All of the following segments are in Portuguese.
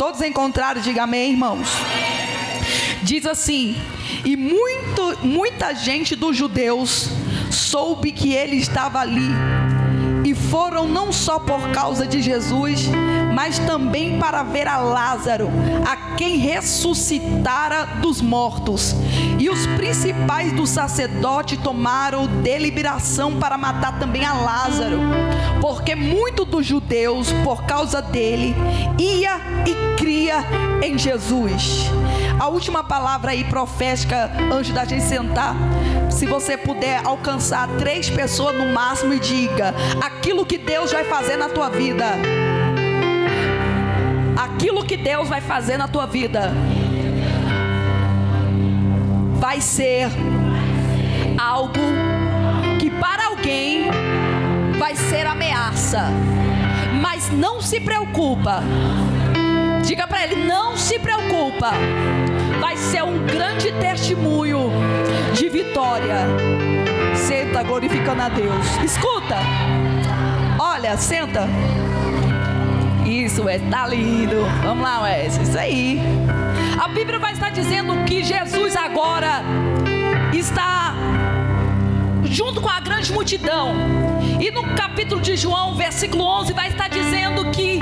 Todos encontraram, diga amém, irmãos. Diz assim: E muito, muita gente dos judeus soube que ele estava ali e foram não só por causa de Jesus, mas também para ver a Lázaro, a quem ressuscitara dos mortos. E os principais do sacerdote tomaram deliberação para matar também a Lázaro, porque muito dos judeus, por causa dele, ia e cria em Jesus. A última palavra aí profética, antes da gente sentar, se você puder alcançar três pessoas no máximo e diga aquilo que Deus vai fazer na tua vida. Aquilo que Deus vai fazer na tua vida vai ser algo que para alguém vai ser ameaça. Mas não se preocupa. Diga para ele, não se preocupa. Vai ser um grande testemunho de vitória. Senta glorificando a Deus. Escuta. Olha, senta. Isso, é, tá lindo. Vamos lá, Wes. Isso aí. A Bíblia vai estar dizendo que Jesus agora está junto com a grande multidão. E no capítulo de João, versículo 11, vai estar dizendo que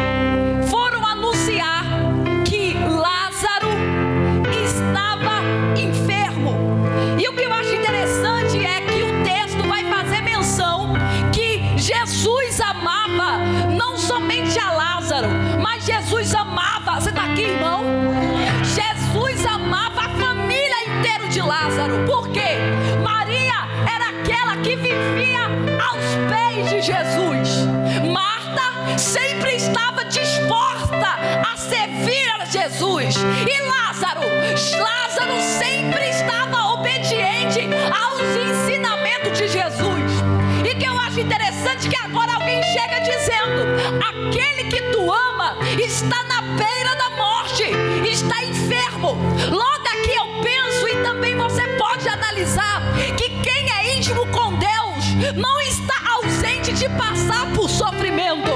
íntimo com Deus não está ausente de passar por sofrimento.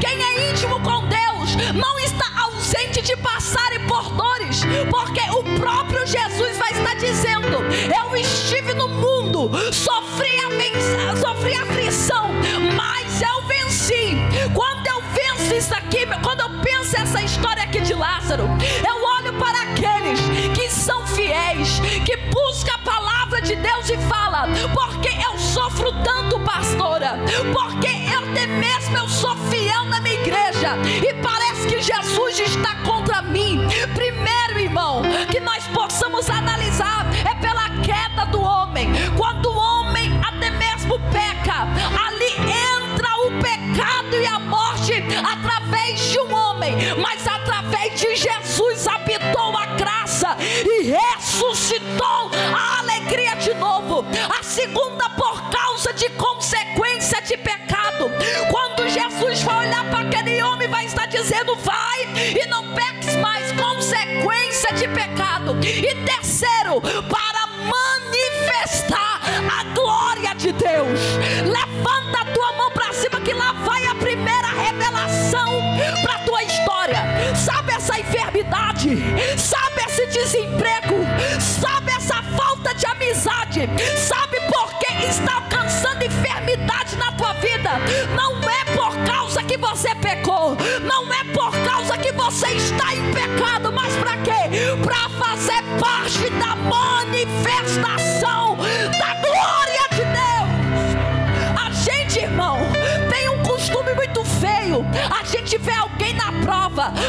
Quem é íntimo com Deus não está ausente de passar por dores, porque o próprio Jesus vai Deus e fala: Porque eu sofro tanto, pastora, porque eu até mesmo eu sou fiel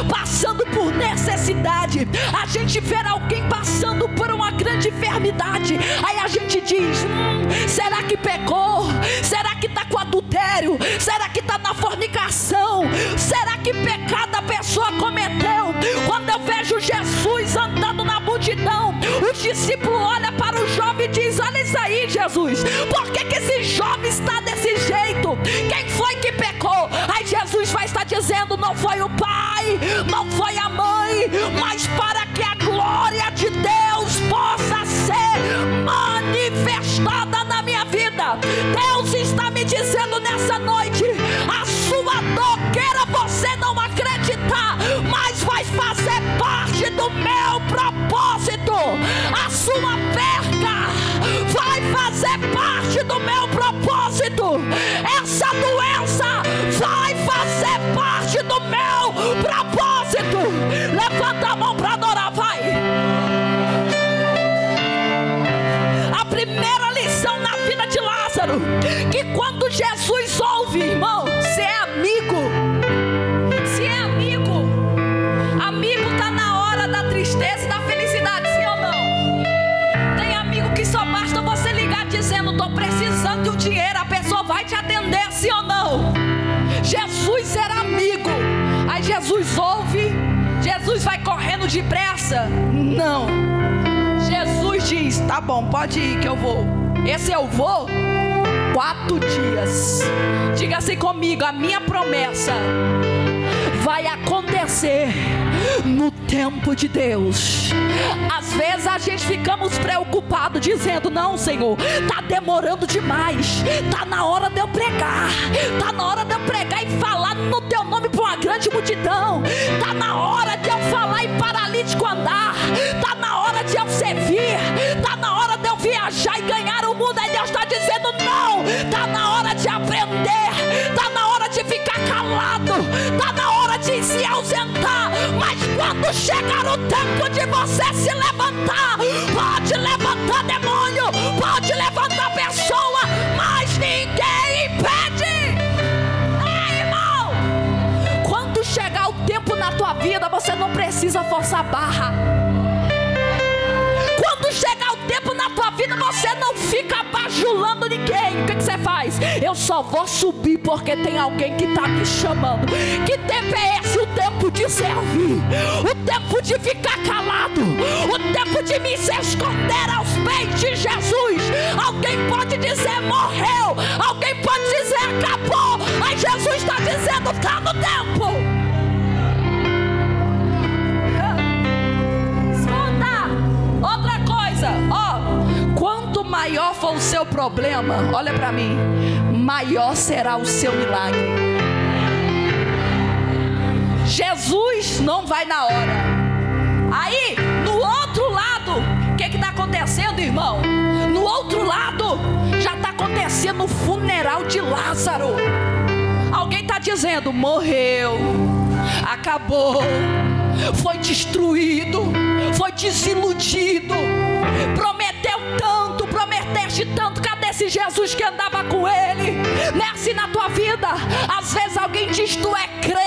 passando por necessidade. A gente vê alguém passando por uma grande enfermidade. Aí a gente diz: hum, será que pecou? Será que está com adultério? Será que está na fornicação? Será que pecado a pessoa cometeu? Quando eu vejo Jesus andando na multidão, os discípulos olham para o jovem e diz: Olha isso aí, Jesus. Por que, que esse jovem está desse jeito? Quem foi que pecou? Aí Jesus vai estar dizendo: Não foi o pai, não foi correndo depressa. Não. Jesus diz: tá bom, pode ir que eu vou. Esse eu vou quatro dias. Diga assim comigo: a minha promessa vai acontecer no tempo de Deus. Às vezes a gente ficamos preocupados dizendo: "Não, Senhor, tá demorando demais. Tá na hora de eu pregar. Tá na hora de eu pregar e falar no teu nome para uma grande multidão. Tá na hora de eu falar e paralítico andar. Tá na hora de eu servir. Chegar o tempo de você se levantar, pode levantar demônio, pode levantar pessoa, mas ninguém impede. Ei, irmão, quando chegar o tempo na tua vida, você não precisa forçar a barra. Eu só vou subir porque tem alguém que está me chamando. Que tempo é esse? O tempo de servir, o tempo de ficar calado, o tempo de me esconder aos pés de Jesus. Alguém pode dizer morreu, alguém pode dizer acabou, mas Jesus está dizendo está no tempo. Maior for o seu problema, olha para mim, maior será o seu milagre. Jesus não vai na hora. Aí, no outro lado, o que está acontecendo, irmão? No outro lado, já está acontecendo o funeral de Lázaro. Alguém está dizendo: morreu, acabou, foi destruído, foi desiludido, prometeu tanto, prometeste tanto. Cadê esse Jesus que andava com ele? Não é assim na tua vida? Às vezes alguém diz: tu é crente,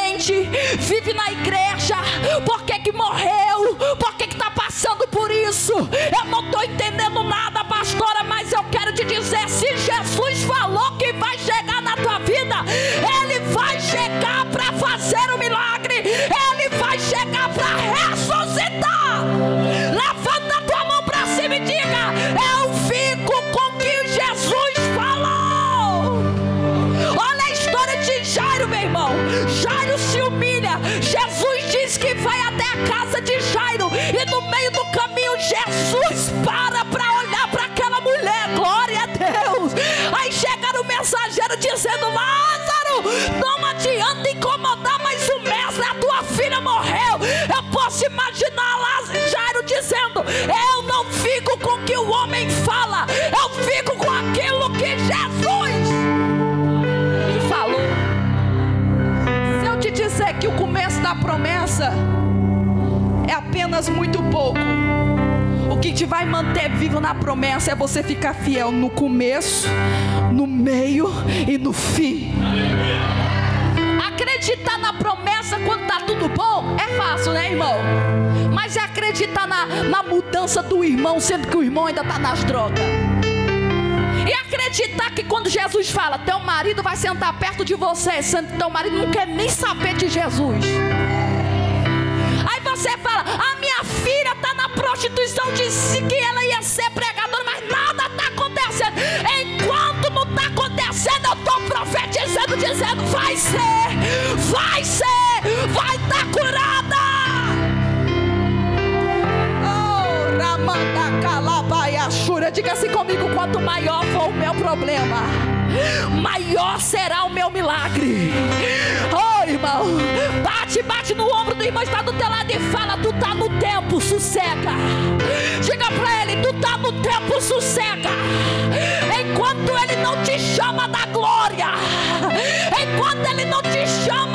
mensageiro dizendo: Lázaro, não adianta incomodar, mas o mestre, a tua filha morreu. Eu posso imaginar Lázaro, dizendo: Eu não fico com o que o homem fala, eu fico com aquilo que Jesus me falou. Se eu te disser que o começo da promessa é apenas muito pouco, o que te vai manter vivo na promessa é você ficar fiel no começo, no meio e no fim. Acreditar na promessa quando está tudo bom é fácil, né, irmão? Mas é acreditar na, na mudança do irmão, sendo que o irmão ainda está nas drogas. E acreditar que quando Jesus fala, teu marido vai sentar perto de você, sendo que teu marido não quer nem saber de Jesus. Prostituição, disse que ela ia ser pregadora, mas nada está acontecendo. Enquanto não está acontecendo, eu estou profetizando, dizendo: vai ser, vai ser, vai estar curada. Oh, Ramanda Calabaia Shura, diga assim comigo: quanto maior for o meu problema, maior será o meu milagre. Oh, irmão, bate, bate no ombro do irmão, está do teu lado e fala: Tu está no tempo, sossega. Diga para ele: Tu está no tempo, sossega. Enquanto ele não te chama da glória, enquanto ele não te chama,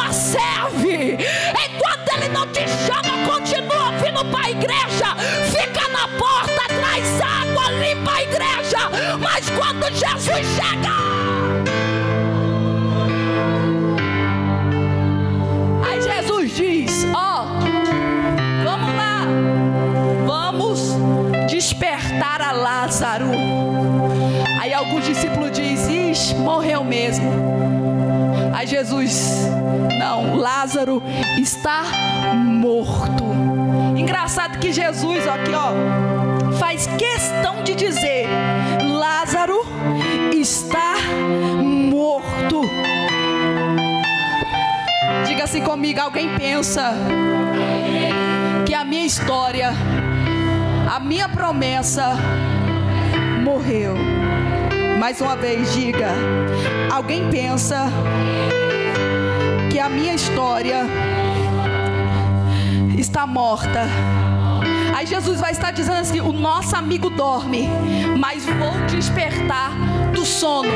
morreu mesmo. Aí Jesus, não, Lázaro está morto. Engraçado que Jesus, aqui ó, faz questão de dizer: Lázaro está morto. Diga assim comigo: alguém pensa que a minha história, a minha promessa morreu. Mais uma vez, diga: alguém pensa que a minha história está morta. Jesus vai estar dizendo assim: o nosso amigo dorme, mas vou despertar do sono.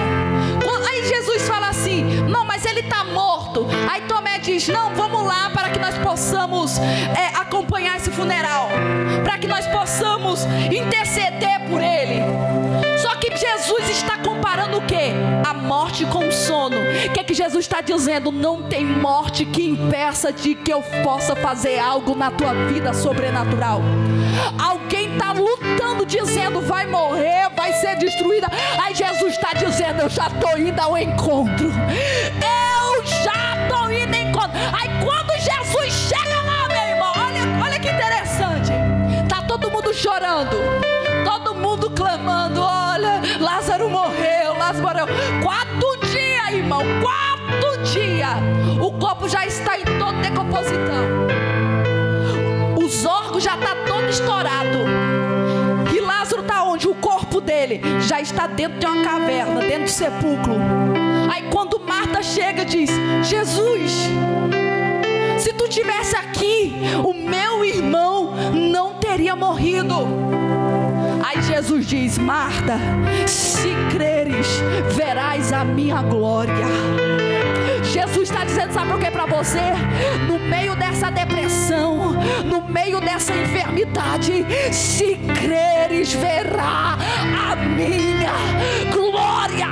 Aí Jesus fala assim: não, mas ele está morto. Aí Tomé diz: não, vamos lá para que nós possamos é, acompanhar esse funeral, para que nós possamos interceder por ele. Só que Jesus está comparando o que? A morte com o sono. O que é que Jesus está dizendo? Não tem morte que impeça de que eu possa fazer algo na tua vida sobrenatural. Alguém está lutando, dizendo vai morrer, vai ser destruída. Aí Jesus está dizendo: Eu já estou indo ao encontro. Eu já estou indo ao encontro. Aí quando Jesus chega lá, meu irmão, olha, olha que interessante. Tá todo mundo chorando, todo mundo clamando. Olha, Lázaro morreu, Lázaro morreu. Quatro dias, irmão, quatro dias. O corpo já está em toda decomposição. Os órgãos já está todo estourado. E Lázaro está onde? O corpo dele já está dentro de uma caverna, dentro do sepulcro. Aí quando Marta chega diz: Jesus, se tu tivesse aqui, o meu irmão não teria morrido. Aí Jesus diz: Marta, se creres, verás a minha glória. Jesus está dizendo, sabe o que para você? No meio dessa depressão, no meio dessa enfermidade, se creres, verá a minha glória.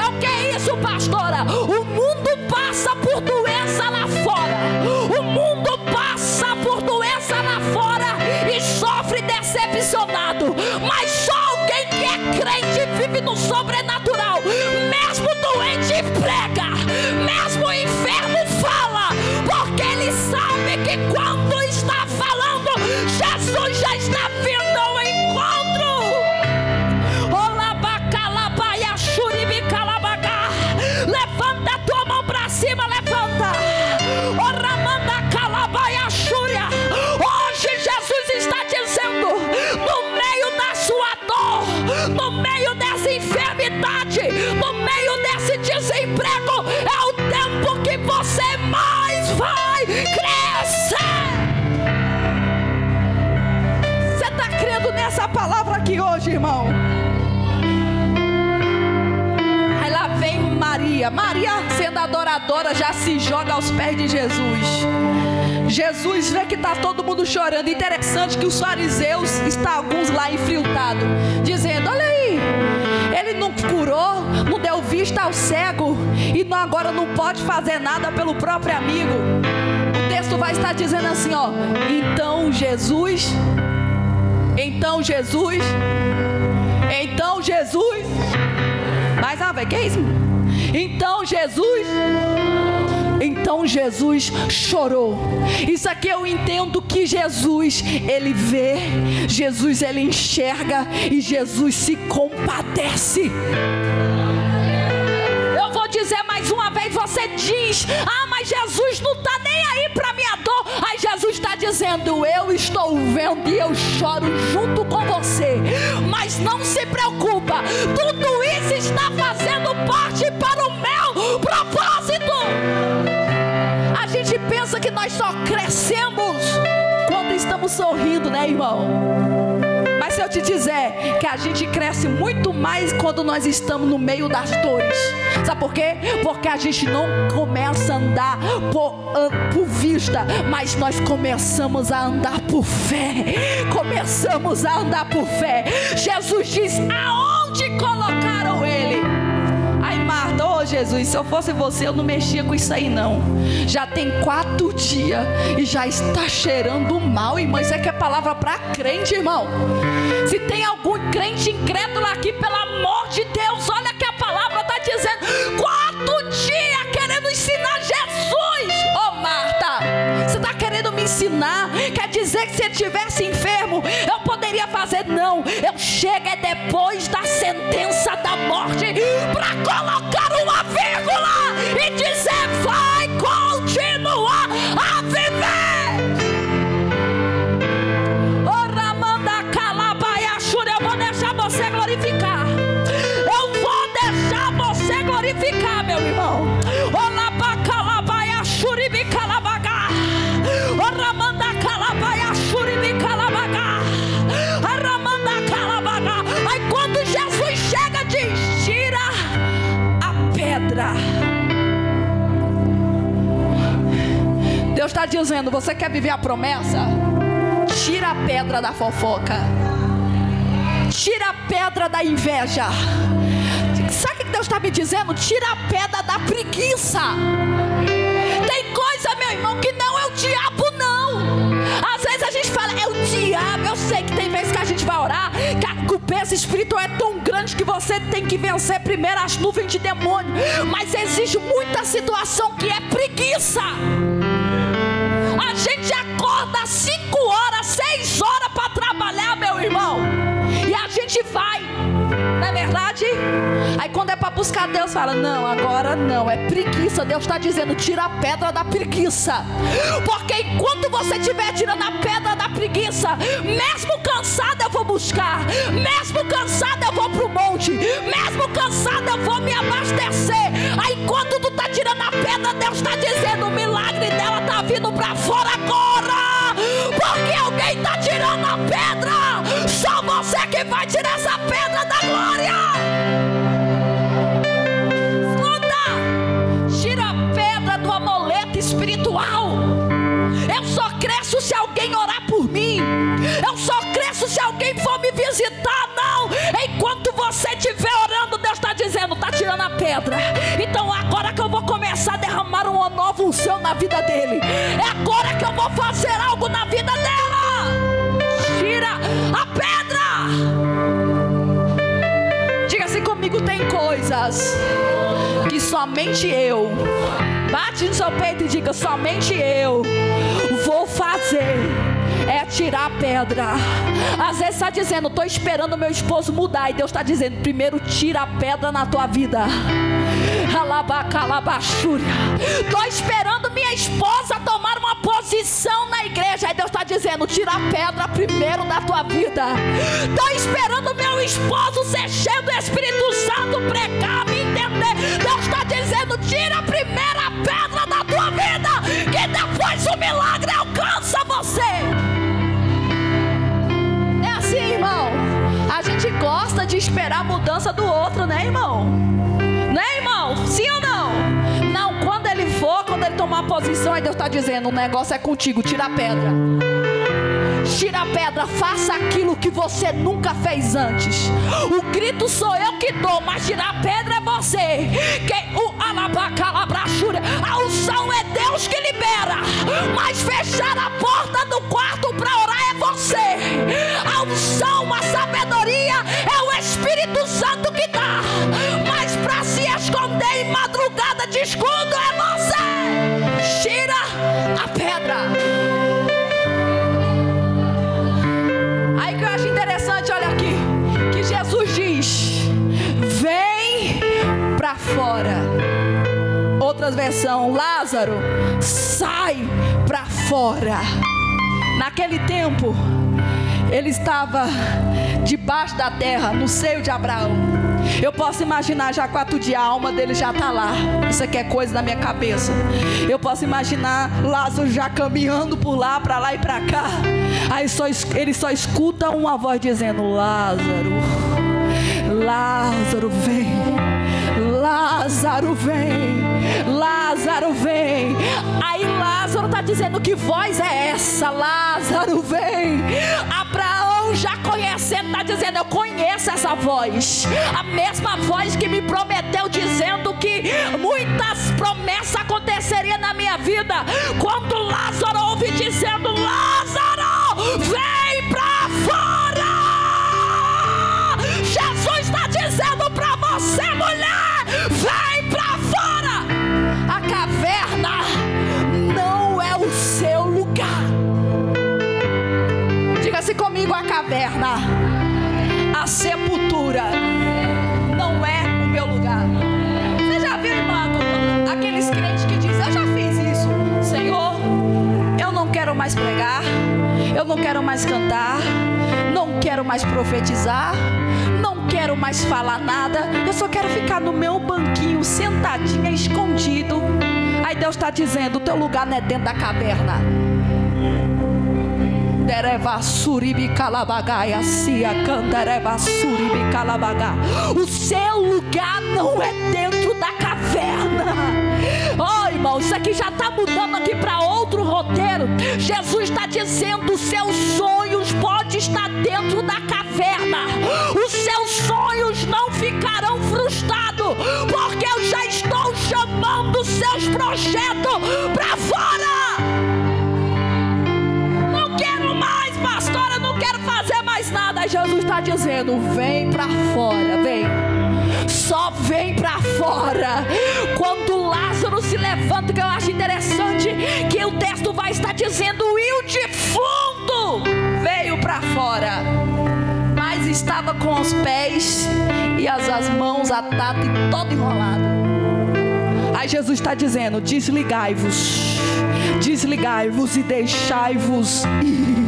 É o que é isso, pastora? O mundo passa por doença lá pés de Jesus. Jesus vê que está todo mundo chorando. Interessante que os fariseus estão alguns lá enfriltados, dizendo: Olha aí, ele não curou, não deu vista ao cego e não, agora não pode fazer nada pelo próprio amigo. O texto vai estar dizendo assim: Ó, então Jesus, então Jesus, então Jesus. Mas ah, velho, que é isso? Então Jesus. Então Jesus chorou. Isso aqui eu entendo que Jesus, ele vê, Jesus ele enxerga e Jesus se compadece. Eu vou dizer mais uma vez, você diz: "Ah, mas Jesus não está nem aí para minha dor". Aí Jesus está dizendo: "Eu estou vendo e eu choro junto com você". Mas não se preocupa. Tudo isso está fazendo parte para o nós só crescemos quando estamos sorrindo, né, irmão? Mas se eu te dizer que a gente cresce muito mais quando nós estamos no meio das dores. Sabe por quê? Porque a gente não começa a andar por, por vista, mas nós começamos a andar por fé. Começamos a andar por fé. Jesus diz: aonde colocaram ele? Jesus, se eu fosse você, eu não mexia com isso aí não. Já tem quatro dias e já está cheirando mal, irmão. Isso aqui é palavra para crente, irmão. Se tem algum crente incrédulo aqui, pelo amor de Deus, olha que a palavra está dizendo. Quatro dias querendo ensinar Jesus. Ô oh, Marta, você está querendo me ensinar? Quer dizer que se eu estivesse enfermo, eu poderia fazer? Não, eu chego é depois da sentença da morte para colocar está dizendo: você quer viver a promessa? Tira a pedra da fofoca. Tira a pedra da inveja. Sabe o que Deus está me dizendo? Tira a pedra da preguiça. Tem coisa, meu irmão, que não é o diabo, não. Às vezes a gente fala, é o diabo. Eu sei que tem vezes que a gente vai orar, que o peso espiritual é tão grande que você tem que vencer primeiro as nuvens de demônio. Mas existe muita situação que é preguiça. A gente acorda 5 horas, 6 horas para trabalhar, meu irmão a gente vai. Não é verdade? Aí quando é para buscar Deus, fala: Não, agora não, é preguiça. Deus está dizendo: Tira a pedra da preguiça. Porque enquanto você estiver tirando a pedra da preguiça, mesmo cansado eu vou buscar, mesmo cansado eu vou para o monte, mesmo cansado eu vou me abastecer. Aí quando tu está tirando a pedra, Deus está dizendo: para fora agora. Porque alguém está tirando a pedra. Só você que vai tirar essa pedra da glória. Escuta, tira a pedra do amuleto espiritual. Eu só cresço se alguém orar por mim. Eu só cresço se alguém for me visitar. Não, enquanto você estiver orando, Deus está dizendo, está tirando a pedra. Derramar uma nova unção na vida dele. É agora que eu vou fazer algo na vida dela. Tira a pedra. Diga assim comigo: tem coisas que somente eu. Bate no seu peito e diga: somente eu vou fazer é tirar a pedra. Às vezes está dizendo, estou esperando meu esposo mudar. E Deus está dizendo, primeiro tira a pedra na tua vida. Estou esperando minha esposa tomar uma posição na igreja. Aí Deus está dizendo, tira a pedra primeiro da tua vida. Estou esperando meu esposo ser cheio do Espírito Santo, pregar, me entender. Deus está dizendo, tira a primeira pedra da tua vida, que depois o milagre alcança você. De esperar a mudança do outro, né, irmão? Né, irmão? Sim ou não? Não, quando ele for, quando ele tomar posição, aí Deus está dizendo: o negócio é contigo, tira a pedra. Tira a pedra, faça aquilo que você nunca fez antes. O grito sou eu que dou, mas tirar a pedra é você. Que o alabacalabrachura, a unção é Deus que libera, mas fechar a porta do quarto para orar é você. A unção, a sabedoria é o Espírito Santo que dá, mas para se esconder em madrugada escudo fora. Outras versão, Lázaro, sai para fora. Naquele tempo, ele estava debaixo da terra, no seio de Abraão. Eu posso imaginar já quatro dias, a alma dele já está lá. Isso aqui é coisa da minha cabeça. Eu posso imaginar Lázaro já caminhando por lá, para lá e para cá. Aí só, ele só escuta uma voz dizendo: Lázaro, Lázaro, vem. Lázaro vem, Lázaro vem. Aí Lázaro está dizendo que voz é essa? Lázaro vem. Abraão já conhecendo, está dizendo: Eu conheço essa voz. A mesma voz que me prometeu, dizendo que a sepultura não é o meu lugar. Você já viu, irmão, aqueles crentes que dizem: Eu já fiz isso, Senhor, eu não quero mais pregar, eu não quero mais cantar, não quero mais profetizar, não quero mais falar nada, eu só quero ficar no meu banquinho, sentadinha, escondido. Aí Deus está dizendo: O teu lugar não é dentro da caverna. Dereva suribi calabagaia, sia candereva suribi calabagá. O seu lugar não é dentro da caverna. Oh, irmão, isso aqui já está mudando aqui para outro roteiro. Jesus está dizendo: seus sonhos podem estar dentro da caverna. Os seus sonhos não ficarão frustrados, porque eu já estou chamando seus projetos para fora. Jesus está dizendo: vem para fora, vem. Só vem para fora. Quando Lázaro se levanta, que eu acho interessante, que o texto vai estar dizendo: e o defunto veio para fora. Mas estava com os pés e as, as mãos atadas e todo enrolado. Aí Jesus está dizendo: desligai-vos, desligai-vos e deixai-vos ir.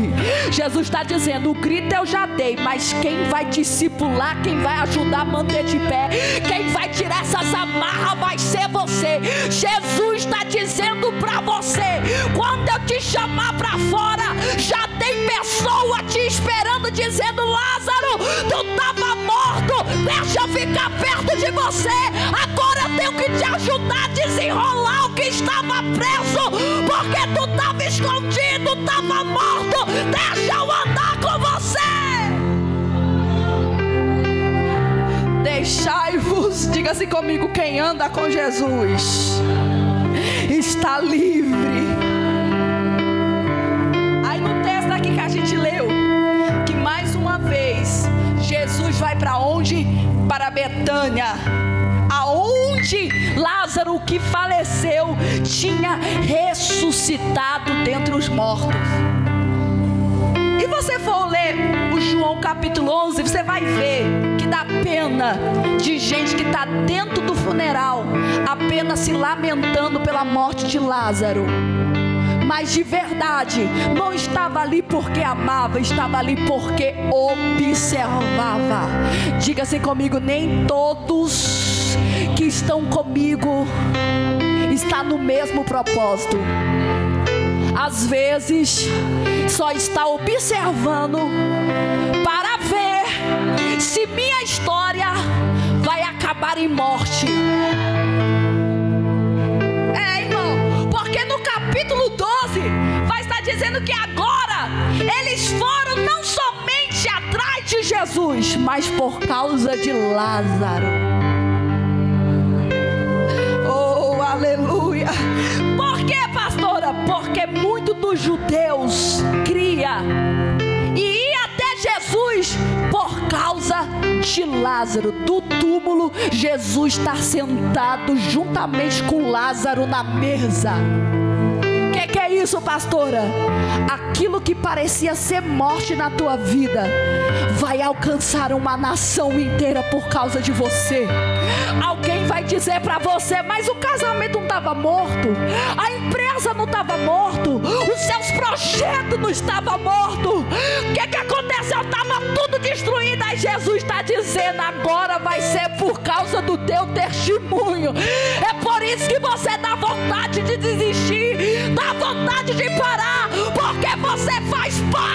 Jesus está dizendo: o grito eu já dei, mas quem vai discipular, quem vai ajudar a manter de pé, quem vai tirar essas amarras vai ser você. Jesus está dizendo para você: quando eu te chamar para fora, já tem pessoa te esperando, dizendo: Lázaro, tu estava morto, deixa eu ficar perto de você. Agora eu tenho que te ajudar a desenrolar o que estava preso, porque tu estava escondido, estava morto. Deixa eu andar com você. Deixai-vos, diga-se comigo, quem anda com Jesus está livre. Aí no texto aqui que a gente leu, que mais uma vez Jesus vai para onde? Para Betânia aonde Lázaro que faleceu tinha ressuscitado dentre os mortos você for ler o João capítulo 11, você vai ver que dá pena de gente que está dentro do funeral, apenas se lamentando pela morte de Lázaro mas de verdade não estava ali porque amava, estava ali porque observava. Diga assim comigo: nem todos que estão comigo está no mesmo propósito às vezes só está observando para ver se minha história vai acabar em morte. É, irmão, porque no capítulo 12 vai estar dizendo que agora eles foram não somente atrás de Jesus, mas por causa de Lázaro. Oh, aleluia! Muito dos judeus cria e ia até Jesus por causa de Lázaro. Do túmulo, Jesus está sentado juntamente com Lázaro na mesa. O que é isso, pastora? Aquilo que parecia ser morte na tua vida vai alcançar uma nação inteira por causa de você. Alguém vai dizer para você, mas o casamento não estava morto, a empresa não estava morto, os seus projetos não estavam mortos. O que que aconteceu? Estava tudo destruído. Aí Jesus está dizendo, agora vai ser por causa do teu testemunho. É por isso que você dá vontade de desistir, dá vontade de parar, porque você faz parte